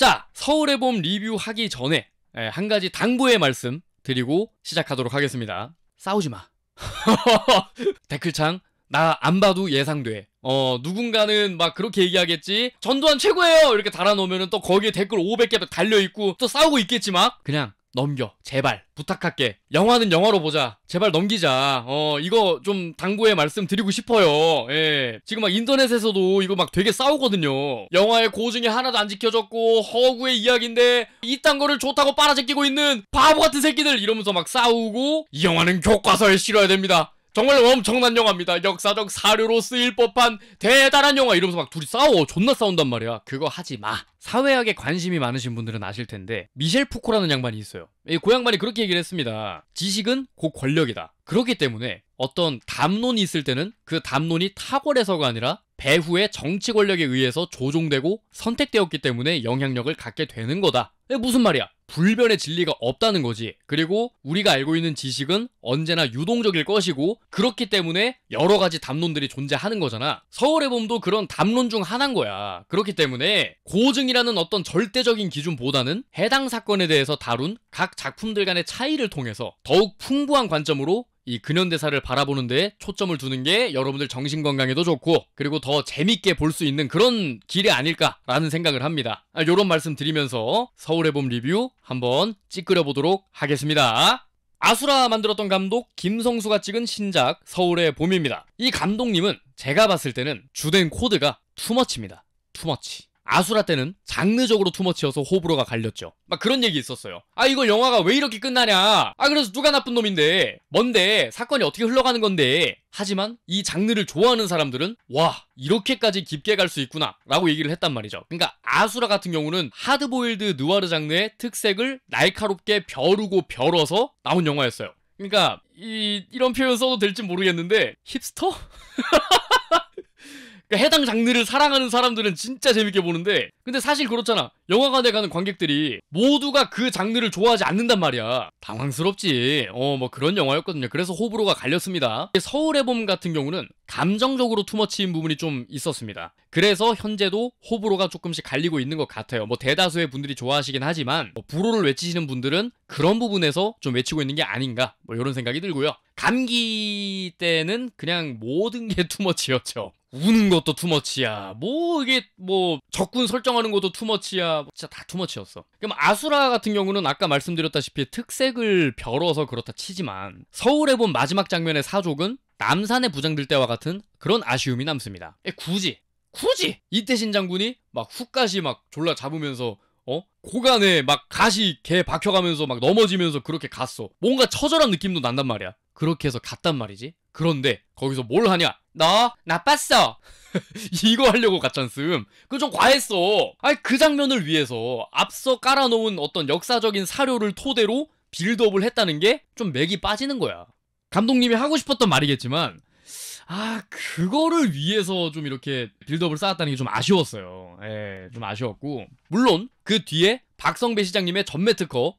자, 서울의 봄 리뷰하기 전에 예, 한 가지 당부의 말씀 드리고 시작하도록 하겠습니다. 싸우지 마. 댓글창 나 안 봐도 예상돼. 어 누군가는 막 그렇게 얘기하겠지. 전두환 최고예요. 이렇게 달아놓으면 또 거기에 댓글 500개 달려 있고 또 싸우고 있겠지 막. 그냥 넘겨. 제발. 부탁할게. 영화는 영화로 보자. 제발 넘기자. 어, 이거 좀 당부의 말씀 드리고 싶어요. 예. 지금 막 인터넷에서도 이거 막 되게 싸우거든요. 영화의 고증이 하나도 안 지켜졌고, 허구의 이야기인데, 이딴 거를 좋다고 빨아제끼고 있는 바보 같은 새끼들! 이러면서 막 싸우고, 이 영화는 교과서에 실어야 됩니다. 정말 엄청난 영화입니다. 역사적 사료로 쓰일 법한 대단한 영화 이러면서 막 둘이 싸워. 존나 싸운단 말이야. 그거 하지 마. 사회학에 관심이 많으신 분들은 아실 텐데 미셸 푸코라는 양반이 있어요. 그 양반이 그렇게 얘기를 했습니다. 지식은 곧 권력이다. 그렇기 때문에 어떤 담론이 있을 때는 그 담론이 탁월해서가 아니라 배후의 정치 권력에 의해서 조종되고 선택되었기 때문에 영향력을 갖게 되는 거다. 무슨 말이야? 불변의 진리가 없다는 거지. 그리고 우리가 알고 있는 지식은 언제나 유동적일 것이고 그렇기 때문에 여러 가지 담론들이 존재하는 거잖아. 서울의 봄도 그런 담론 중 하나인 거야. 그렇기 때문에 고증이라는 어떤 절대적인 기준보다는 해당 사건에 대해서 다룬 각 작품들 간의 차이를 통해서 더욱 풍부한 관점으로 이 근현대사를 바라보는 데 초점을 두는 게 여러분들 정신 건강에도 좋고 그리고 더 재밌게 볼 수 있는 그런 길이 아닐까라는 생각을 합니다. 아, 요런 말씀 드리면서 서울의 봄 리뷰 한번 찌끄려 보도록 하겠습니다. 아수라 만들었던 감독 김성수가 찍은 신작 서울의 봄입니다. 이 감독님은 제가 봤을 때는 주된 코드가 too much입니다. too much. 아수라 때는 장르적으로 too much여서 호불호가 갈렸죠. 막 그런 얘기 있었어요. 아 이거 영화가 왜 이렇게 끝나냐? 아 그래서 누가 나쁜 놈인데? 뭔데? 사건이 어떻게 흘러가는 건데? 하지만 이 장르를 좋아하는 사람들은 와 이렇게까지 깊게 갈 수 있구나 라고 얘기를 했단 말이죠. 그러니까 아수라 같은 경우는 하드보일드 느와르 장르의 특색을 날카롭게 벼르고 벼러서 나온 영화였어요. 그러니까 이, 이런 표현 써도 될지 모르겠는데 힙스터? 그러니까 해당 장르를 사랑하는 사람들은 진짜 재밌게 보는데 근데 사실 그렇잖아. 영화관에 가는 관객들이 모두가 그 장르를 좋아하지 않는단 말이야. 당황스럽지. 어 뭐 그런 영화였거든요. 그래서 호불호가 갈렸습니다. 서울의 봄 같은 경우는 감정적으로 투머치인 부분이 좀 있었습니다. 그래서 현재도 호불호가 조금씩 갈리고 있는 것 같아요. 뭐 대다수의 분들이 좋아하시긴 하지만 뭐 불호를 외치시는 분들은 그런 부분에서 좀 외치고 있는 게 아닌가 뭐 이런 생각이 들고요. 감기 때는 그냥 모든 게 투머치였죠 우는 것도 투머치야. 뭐 이게 뭐 적군 설정하는 것도 투머치야. 진짜 다 투머치였어. 그럼 아수라 같은 경우는 아까 말씀드렸다시피 특색을 벼러서 그렇다 치지만 서울에 본 마지막 장면의 사족은 남산의 부장들 때와 같은 그런 아쉬움이 남습니다. 굳이 굳이 이태신 장군이 막 훅가시 막 졸라 잡으면서 어? 고간에 막 가시 개 박혀가면서 막 넘어지면서 그렇게 갔어. 뭔가 처절한 느낌도 난단 말이야. 그렇게 해서 갔단 말이지. 그런데 거기서 뭘 하냐? 너 나빴어. 이거 하려고 갔잖음. 그거 좀 과했어. 아니 그 장면을 위해서 앞서 깔아놓은 어떤 역사적인 사료를 토대로 빌드업을 했다는 게 좀 맥이 빠지는 거야. 감독님이 하고 싶었던 말이겠지만 아 그거를 위해서 좀 이렇게 빌드업을 쌓았다는 게 좀 아쉬웠어요. 예, 좀 아쉬웠고 물론 그 뒤에 박성배 시장님의 전매 특허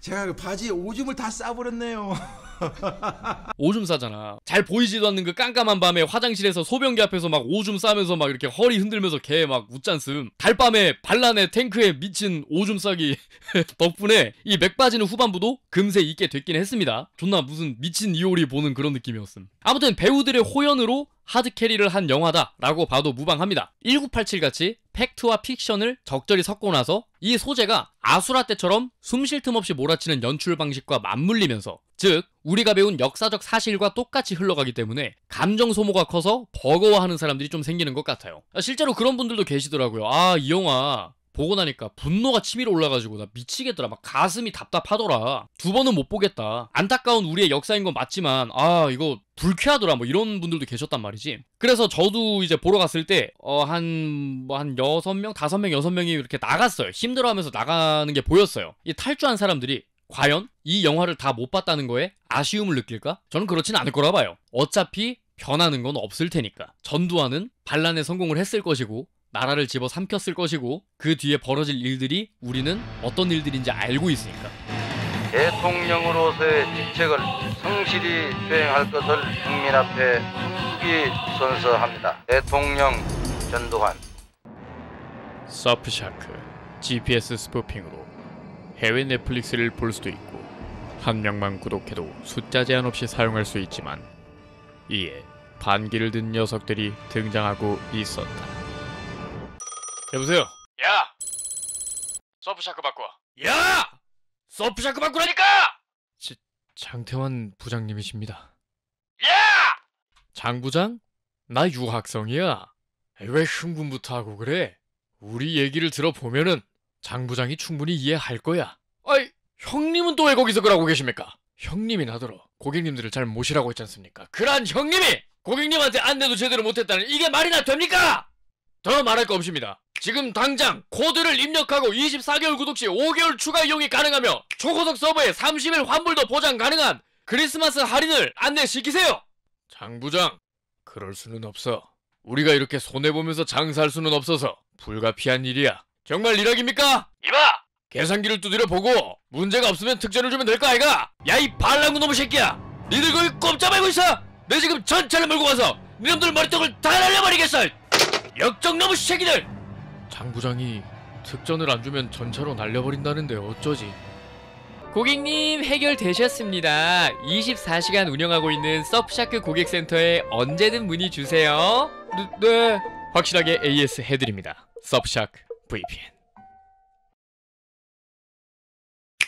제가 그 바지에 오줌을 다 싸버렸네요. 오줌 싸잖아. 잘 보이지도 않는 그 깜깜한 밤에 화장실에서 소변기 앞에서 막 오줌 싸면서 막 이렇게 허리 흔들면서 개 막 웃잔슴. 달밤에 반란의 탱크에 미친 오줌 싸기 덕분에 이 맥 빠지는 후반부도 금세 잊게 됐긴 했습니다. 존나 무슨 미친 이효리 보는 그런 느낌이었음. 아무튼 배우들의 호연으로 hard carry를 한 영화다라고 봐도 무방합니다. 1987같이 팩트와 픽션을 적절히 섞고 나서 이 소재가 아수라 때처럼 숨 쉴 틈 없이 몰아치는 연출 방식과 맞물리면서 즉 우리가 배운 역사적 사실과 똑같이 흘러가기 때문에 감정 소모가 커서 버거워하는 사람들이 좀 생기는 것 같아요. 실제로 그런 분들도 계시더라고요. 아, 이 영화 보고 나니까 분노가 치밀어 올라가지고 나 미치겠더라. 막 가슴이 답답하더라. 두 번은 못 보겠다. 안타까운 우리의 역사인 건 맞지만 아 이거 불쾌하더라. 뭐 이런 분들도 계셨단 말이지. 그래서 저도 이제 보러 갔을 때어한 뭐한 여섯 명, 다섯 명, 여섯 명이 이렇게 나갔어요. 힘들어하면서 나가는 게 보였어요. 이 탈주한 사람들이 과연 이 영화를 다 못 봤다는 거에 아쉬움을 느낄까? 저는 그렇진 않을 거라 봐요. 어차피 변하는 건 없을 테니까. 전두환은 반란에 성공을 했을 것이고 나라를 집어 삼켰을 것이고 그 뒤에 벌어질 일들이 우리는 어떤 일들인지 알고 있으니까. 대통령으로서의 직책을 성실히 수행할 것을 국민 앞에 굳게 선서합니다. 대통령 전두환. 서프샤크 GPS 스포핑으로 해외 넷플릭스를 볼 수도 있고 한 명만 구독해도 숫자 제한 없이 사용할 수 있지만 이에 반기를 든 녀석들이 등장하고 있었다. 여보세요. 야, Surfshark 바꿔. 야, Surfshark 바꾸라니까. 지, 장태환 부장님이십니다. 야, 장 부장? 나 유학생이야. 왜 흥분부터 하고 그래? 우리 얘기를 들어보면은 장 부장이 충분히 이해할 거야. 아이, 형님은 또 왜 거기서 그러고 계십니까? 형님이 나더러 고객님들을 잘 모시라고 했지 않습니까? 그런 형님이 고객님한테 안내도 제대로 못했다는 이게 말이나 됩니까? 더 말할 거 없습니다. 지금 당장 코드를 입력하고 24개월 구독 시 5개월 추가 이용이 가능하며 초고속 서버에 30일 환불도 보장 가능한 크리스마스 할인을 안내시키세요. 장 부장, 그럴 수는 없어. 우리가 이렇게 손해보면서 장사할 수는 없어서 불가피한 일이야. 정말 일하깁니까? 이봐! 계산기를 두드려 보고 문제가 없으면 특전을 주면 될 거 아이가? 야이 발랑구 놈의 새끼야! 니들 거기 꼼짝 말고 있어! 내 지금 전차를 몰고 가서 니놈들 머리통을 다 날려버리겠어! 역적 놈의 새끼들! 장 부장이 특전을 안 주면 전차로 날려버린다는데 어쩌지? 고객님 해결되셨습니다. 24시간 운영하고 있는 Surfshark 고객센터에 언제든 문의 주세요. 네, 네. 확실하게 AS 해드립니다. Surfshark VPN.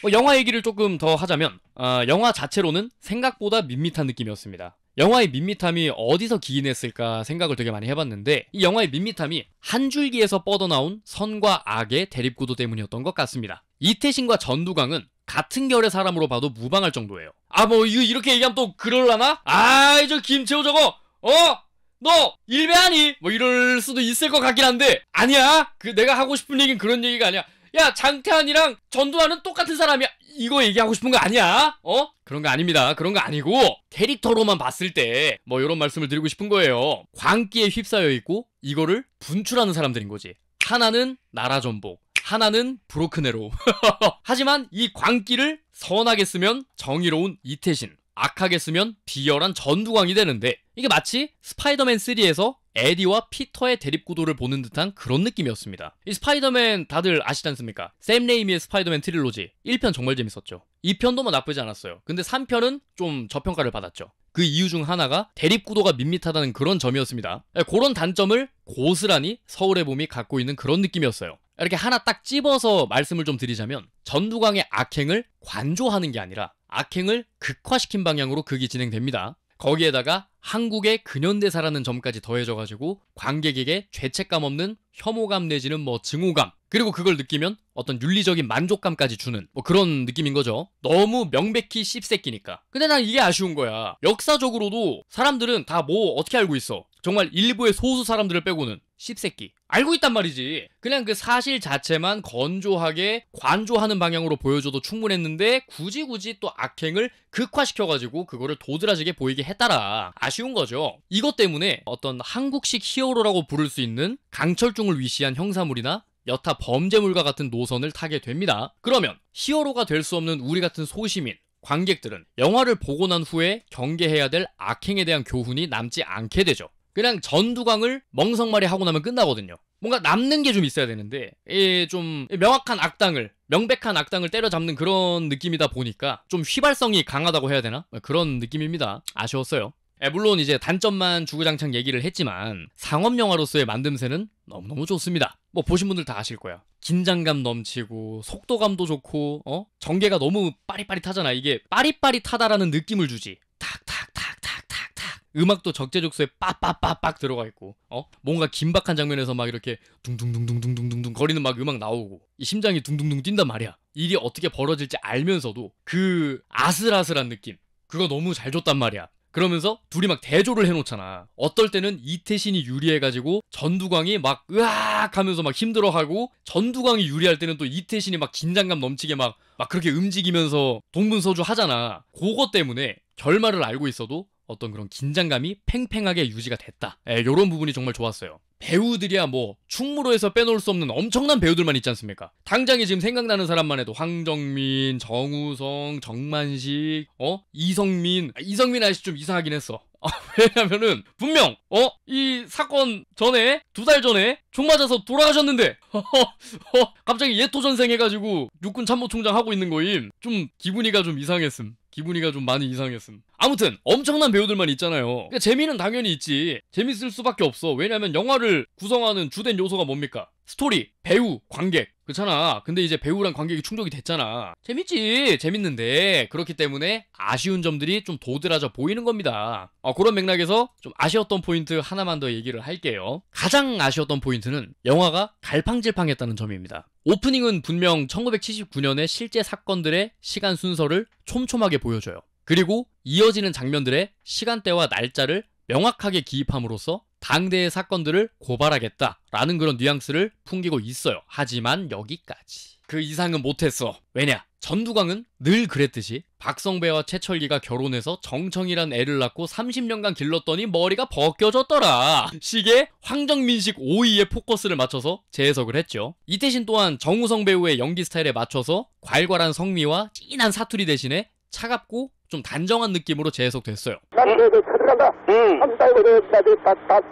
뭐 영화 얘기를 조금 더 하자면 아, 영화 자체로는 생각보다 밋밋한 느낌이었습니다. 영화의 밋밋함이 어디서 기인했을까 생각을 되게 많이 해봤는데 이 영화의 밋밋함이 한 줄기에서 뻗어나온 선과 악의 대립구도 때문이었던 것 같습니다. 이태신과 전두광은 같은 결의 사람으로 봐도 무방할 정도예요. 아 뭐 이렇게 얘기하면 또 그럴라나? 아이 저 김채호 저거 어? 너 일베하니? 뭐 이럴 수도 있을 것 같긴 한데. 아니야. 그 내가 하고 싶은 얘기는 그런 얘기가 아니야. 야 장태완이랑 전두환은 똑같은 사람이야. 이거 얘기하고 싶은 거 아니야? 어? 그런 거 아닙니다. 그런 거 아니고 캐릭터로만 봤을 때 뭐 이런 말씀을 드리고 싶은 거예요. 광기에 휩싸여 있고 이거를 분출하는 사람들인 거지. 하나는 나라 전복 하나는 broken arrow. 하지만 이 광기를 선하게 쓰면 정의로운 이태신 악하게 쓰면 비열한 전두광이 되는데 이게 마치 스파이더맨 3에서 에디와 피터의 대립구도를 보는 듯한 그런 느낌이었습니다. 이 스파이더맨 다들 아시지 않습니까? 샘 레이미의 스파이더맨 trilogy 1편 정말 재밌었죠. 2편도 뭐 나쁘지 않았어요. 근데 3편은 좀 저평가를 받았죠. 그 이유 중 하나가 대립구도가 밋밋하다는 그런 점이었습니다. 그런 단점을 고스란히 서울의 봄이 갖고 있는 그런 느낌이었어요. 이렇게 하나 딱 찝어서 말씀을 좀 드리자면 전두광의 악행을 관조하는 게 아니라 악행을 극화시킨 방향으로 극이 진행됩니다. 거기에다가 한국의 근현대사라는 점까지 더해져가지고 관객에게 죄책감 없는 혐오감 내지는 뭐 증오감 그리고 그걸 느끼면 어떤 윤리적인 만족감까지 주는 뭐 그런 느낌인 거죠. 너무 명백히 씹새끼니까. 근데 난 이게 아쉬운 거야. 역사적으로도 사람들은 다 뭐 어떻게 알고 있어. 정말 일부의 소수 사람들을 빼고는 씹새끼. 알고 있단 말이지. 그냥 그 사실 자체만 건조하게 관조하는 방향으로 보여줘도 충분했는데 굳이 굳이 또 악행을 극화시켜가지고 그거를 도드라지게 보이게 했다라. 아쉬운 거죠. 이것 때문에 어떤 한국식 히어로라고 부를 수 있는 강철중을 위시한 형사물이나 여타 범죄물과 같은 노선을 타게 됩니다. 그러면 히어로가 될 수 없는 우리 같은 소시민, 관객들은 영화를 보고 난 후에 경계해야 될 악행에 대한 교훈이 남지 않게 되죠. 그냥 전두광을 멍석말이 하고 나면 끝나거든요. 뭔가 남는 게 좀 있어야 되는데, 예, 좀 명확한 악당을, 명백한 악당을 때려잡는 그런 느낌이다 보니까 좀 휘발성이 강하다고 해야 되나? 그런 느낌입니다. 아쉬웠어요. 예, 물론 이제 단점만 주구장창 얘기를 했지만 상업 영화로서의 만듦새는 너무너무 좋습니다. 뭐 보신 분들 다 아실 거야. 긴장감 넘치고 속도감도 좋고 어? 전개가 너무 빠릿빠릿하잖아. 이게 빠릿빠릿하다라는 느낌을 주지. 탁탁탁탁탁탁. 음악도 적재적소에 빠빠빠빡 들어가 있고 어? 뭔가 긴박한 장면에서 막 이렇게 둥둥둥둥둥둥둥 거리는 막 음악 나오고 이 심장이 둥둥둥 뛴단 말이야. 일이 어떻게 벌어질지 알면서도 그 아슬아슬한 느낌 그거 너무 잘 줬단 말이야. 그러면서 둘이 막 대조를 해놓잖아. 어떨 때는 이태신이 유리해가지고 전두광이 막 으악 하면서 막 힘들어하고 전두광이 유리할 때는 또 이태신이 막 긴장감 넘치게 막, 막 그렇게 움직이면서 동분서주 하잖아. 그것 때문에 결말을 알고 있어도 어떤 그런 긴장감이 팽팽하게 유지가 됐다. 예, 요런 부분이 정말 좋았어요. 배우들이야 뭐 충무로에서 빼놓을 수 없는 엄청난 배우들만 있지 않습니까? 당장에 지금 생각나는 사람만 해도 황정민, 정우성, 정만식, 어 이성민, 아, 이성민 아저씨 좀 이상하긴 했어. 아, 왜냐면은 분명 어 이 사건 전에 두 달 전에 총 맞아서 돌아가셨는데 어, 갑자기 예토 전생 해가지고 육군 참모총장 하고 있는 거임. 좀 기분이가 좀 이상했음. 기분이가 좀 많이 이상했음. 아무튼 엄청난 배우들만 있잖아요. 그러니까 재미는 당연히 있지. 재밌을 수밖에 없어. 왜냐면 영화를 구성하는 주된 요소가 뭡니까? 스토리, 배우, 관객. 그렇잖아. 근데 이제 배우랑 관객이 충족이 됐잖아. 재밌지. 재밌는데 그렇기 때문에 아쉬운 점들이 좀 도드라져 보이는 겁니다. 어, 그런 맥락에서 좀 아쉬웠던 포인트 하나만 더 얘기를 할게요. 가장 아쉬웠던 포인트는 영화가 갈팡질팡했다는 점입니다. 오프닝은 분명 1979년의 실제 사건들의 시간 순서를 촘촘하게 보여줘요. 그리고 이어지는 장면들의 시간대와 날짜를 명확하게 기입함으로써 당대의 사건들을 고발하겠다라는 그런 뉘앙스를 풍기고 있어요. 하지만 여기까지. 그 이상은 못했어. 왜냐? 전두광은 늘 그랬듯이 박성배와 최철기가 결혼해서 정청이란 애를 낳고 30년간 길렀더니 머리가 벗겨졌더라. 시계 황정민식 5위에 포커스를 맞춰서 재해석을 했죠. 이태신 또한 정우성 배우의 연기 스타일에 맞춰서 괄괄한 성미와 진한 사투리 대신에 차갑고 좀 단정한 느낌으로 재해석됐어요.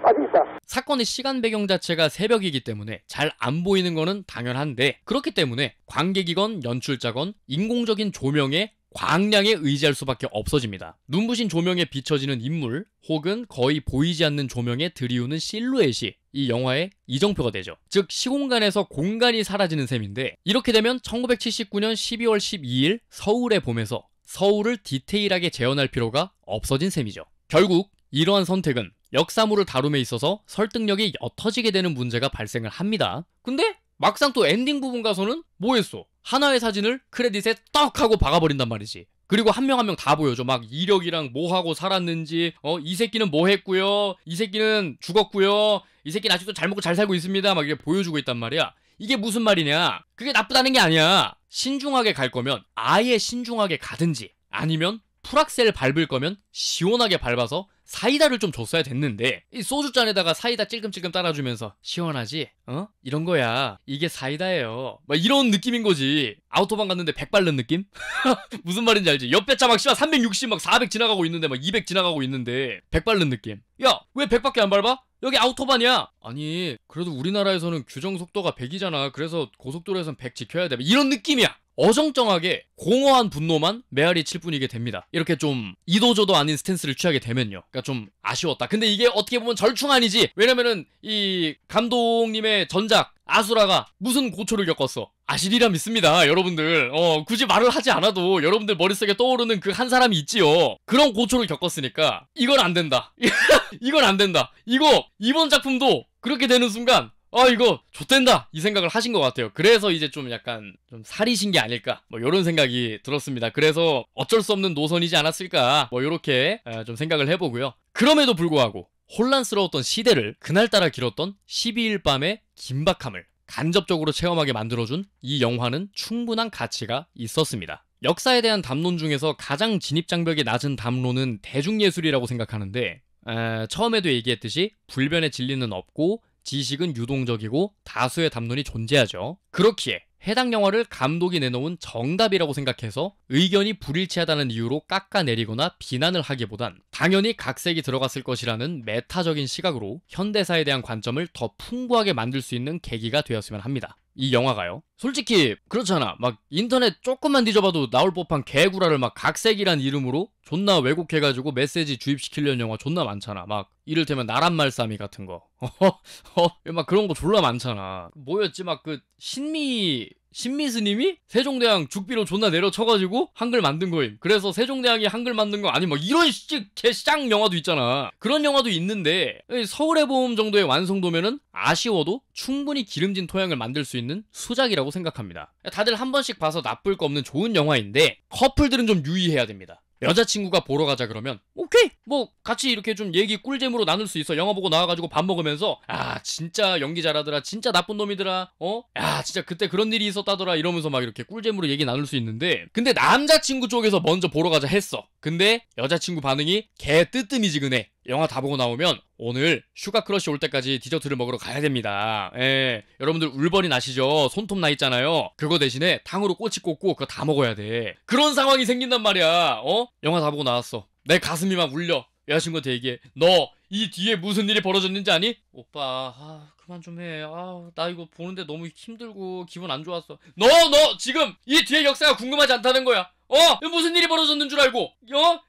빠져있다. 사건의 시간 배경 자체가 새벽이기 때문에 잘 안 보이는 거는 당연한데 그렇기 때문에 관객이건 연출자건 인공적인 조명에 광량에 의지할 수밖에 없어집니다. 눈부신 조명에 비춰지는 인물 혹은 거의 보이지 않는 조명에 드리우는 실루엣이 이 영화의 이정표가 되죠. 즉 시공간에서 공간이 사라지는 셈인데 이렇게 되면 1979년 12월 12일 서울의 봄에서 서울을 디테일하게 재현할 필요가 없어진 셈이죠. 결국 이러한 선택은 역사물을 다룸에 있어서 설득력이 옅어지게 되는 문제가 발생을 합니다. 근데 막상 또 엔딩 부분 가서는 뭐 했어? 하나의 사진을 credit에 떡 하고 박아버린단 말이지. 그리고 한 명 한 명 다 보여줘. 막 이력이랑 뭐 하고 살았는지, 어, 이 새끼는 뭐 했고요. 이 새끼는 죽었고요. 이 새끼는 아직도 잘 먹고 잘 살고 있습니다. 막 이렇게 보여주고 있단 말이야. 이게 무슨 말이냐? 그게 나쁘다는 게 아니야. 신중하게 갈 거면 아예 신중하게 가든지 아니면 풀악셀 밟을 거면 시원하게 밟아서 사이다를 좀 줬어야 됐는데 이 소주잔에다가 사이다 찔끔찔끔 따라주면서 시원하지? 어? 이런 거야 이게 사이다예요 막 이런 느낌인 거지 아우토반 갔는데 100 바른 느낌? 무슨 말인지 알지? 옆배차 막 씨발 360 막 400 지나가고 있는데 막 200 지나가고 있는데 100 바른 느낌 야 왜 100밖에 안 밟아? 여기 아우토반이야 아니 그래도 우리나라에서는 규정 속도가 100이잖아 그래서 고속도로에선 100 지켜야 돼 이런 느낌이야 어정쩡하게 공허한 분노만 메아리 칠 뿐이게 됩니다. 이렇게 좀 이도저도 아닌 스탠스를 취하게 되면요. 그러니까 좀 아쉬웠다. 근데 이게 어떻게 보면 절충안이지. 왜냐면은 이 감독님의 전작 아수라가 무슨 고초를 겪었어. 아시리라 믿습니다, 여러분들. 어, 굳이 말을 하지 않아도 여러분들 머릿속에 떠오르는 그 한 사람이 있지요. 그런 고초를 겪었으니까 이건 안 된다. 이건 안 된다. 이거 이번 작품도 그렇게 되는 순간 아 이거 좆된다. 이 생각을 하신 것 같아요. 그래서 이제 좀 약간 좀 살이신 게 아닐까. 뭐 이런 생각이 들었습니다. 그래서 어쩔 수 없는 노선이지 않았을까. 뭐 이렇게 좀 생각을 해보고요. 그럼에도 불구하고 혼란스러웠던 시대를 그날따라 길었던 12일 밤의 긴박함을 간접적으로 체험하게 만들어준 이 영화는 충분한 가치가 있었습니다. 역사에 대한 담론 중에서 가장 진입장벽이 낮은 담론은 대중예술이라고 생각하는데 에, 처음에도 얘기했듯이 불변의 진리는 없고 지식은 유동적이고 다수의 담론이 존재하죠. 그렇기에 해당 영화를 감독이 내놓은 정답이라고 생각해서 의견이 불일치하다는 이유로 깎아내리거나 비난을 하기보단 당연히 각색이 들어갔을 것이라는 메타적인 시각으로 현대사에 대한 관점을 더 풍부하게 만들 수 있는 계기가 되었으면 합니다. 이 영화가요. 솔직히 그렇잖아. 막 인터넷 조금만 뒤져봐도 나올 법한 개구라를 막 각색이란 이름으로 존나 왜곡해가지고 메시지 주입시키려는 영화 존나 많잖아. 막 이를테면 나란 말싸미 같은 거. 막 그런 거 졸라 많잖아. 뭐였지 막 그 신미 신미 스님이 세종대왕 죽비로 존나 내려쳐가지고 한글 만든 거임. 그래서 세종대왕이 한글 만든 거 아니 뭐 이런 씨 개쌍 영화도 있잖아. 그런 영화도 있는데 서울의 봄 정도의 완성도면은 아쉬워도 충분히 기름진 토양을 만들 수 있는 수작이라고 생각합니다. 다들 한 번씩 봐서 나쁠 거 없는 좋은 영화인데 커플들은 좀 유의해야 됩니다. 여자친구가 보러 가자 그러면 오케이. 뭐 같이 이렇게 좀 얘기 꿀잼으로 나눌 수 있어. 영화 보고 나와가지고 밥 먹으면서 아 진짜 연기 잘하더라. 진짜 나쁜 놈이더라. 어야 진짜 그때 그런 일이 있었다더라. 이러면서 막 이렇게 꿀잼으로 얘기 나눌 수 있는데 근데 남자친구 쪽에서 먼저 보러 가자 했어. 근데 여자친구 반응이 개 뜨뜨미지근해 영화 다 보고 나오면 오늘 sugar crash 올 때까지 디저트를 먹으러 가야 됩니다. 예. 여러분들 울버린 아시죠? 손톱 나 있잖아요. 그거 대신에 탕후루 꼬치 꽂고 그거 다 먹어야 돼. 그런 상황이 생긴단 말이야. 어? 영화 다 보고 나왔어. 내 가슴이 막 울려. 여자친구한테 얘기해. 너 이 뒤에 무슨 일이 벌어졌는지 아니? 오빠, 아, 그만 좀 해. 아, 나 이거 보는데 너무 힘들고 기분 안 좋았어. 너, 너 지금 이 뒤에 역사가 궁금하지 않다는 거야. 어? 무슨 일이 벌어졌는 줄 알고? 어?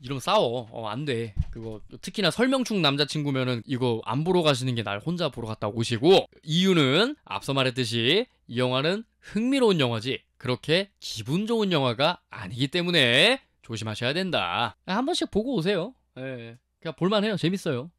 이러면 싸워. 어, 안 돼. 그거 특히나 설명충 남자친구면은 이거 안 보러 가시는 게 날 혼자 보러 갔다 오시고 이유는 앞서 말했듯이 이 영화는 흥미로운 영화지 그렇게 기분 좋은 영화가 아니기 때문에 조심하셔야 된다. 한 번씩 보고 오세요. 예. 그냥 볼만해요. 재밌어요.